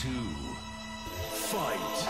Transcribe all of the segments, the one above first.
two, fight!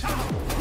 Chop!